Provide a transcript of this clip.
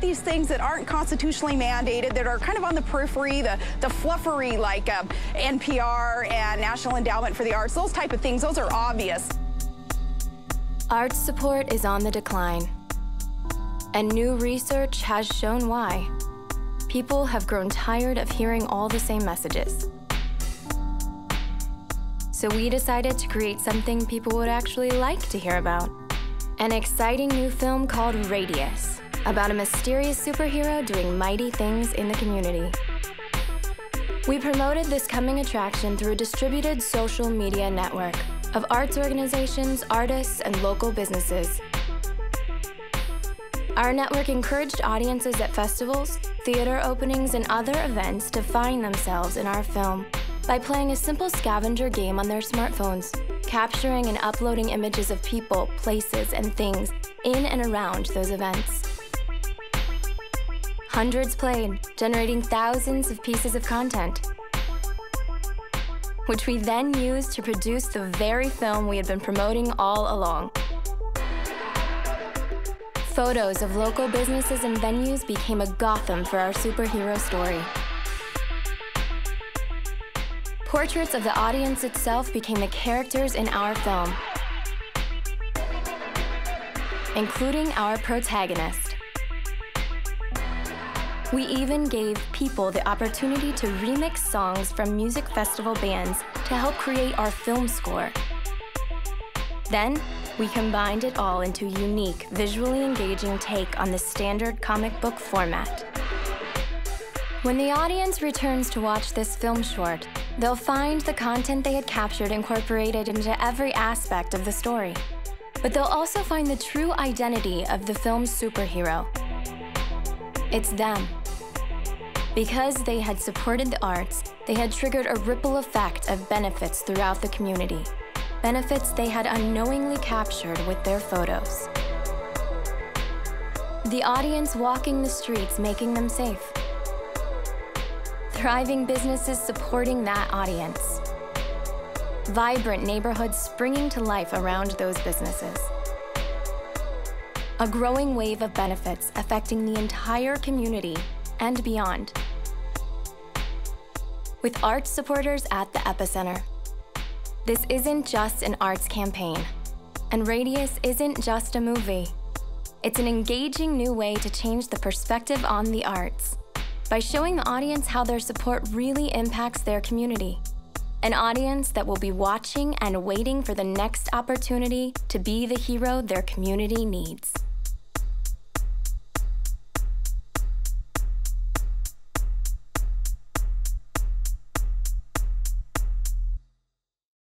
these things that aren't constitutionally mandated, that are kind of on the periphery, the, the fluffery like uh, NPR and National Endowment for the Arts, those type of things, those are obvious. Arts support is on the decline. And new research has shown why. People have grown tired of hearing all the same messages. So we decided to create something people would actually like to hear about. An exciting new film called Radius, about a mysterious superhero doing mighty things in the community. We promoted this coming attraction through a distributed social media network of arts organizations, artists, and local businesses. Our network encouraged audiences at festivals, theater openings, and other events to find themselves in our film by playing a simple scavenger game on their smartphones, capturing and uploading images of people, places, and things in and around those events. Hundreds played, generating thousands of pieces of content, which we then used to produce the very film we had been promoting all along. Photos of local businesses and venues became a Gotham for our superhero story. Portraits of the audience itself became the characters in our film, including our protagonist. We even gave people the opportunity to remix songs from music festival bands to help create our film score. Then, we combined it all into a unique, visually engaging take on the standard comic book format. When the audience returns to watch this film short, They'll find the content they had captured incorporated into every aspect of the story. But they'll also find the true identity of the film's superhero. It's them. Because they had supported the arts, they had triggered a ripple effect of benefits throughout the community. Benefits they had unknowingly captured with their photos. The audience walking the streets making them safe thriving businesses supporting that audience. Vibrant neighborhoods springing to life around those businesses. A growing wave of benefits affecting the entire community and beyond. With arts supporters at the epicenter. This isn't just an arts campaign, and Radius isn't just a movie. It's an engaging new way to change the perspective on the arts by showing the audience how their support really impacts their community. An audience that will be watching and waiting for the next opportunity to be the hero their community needs.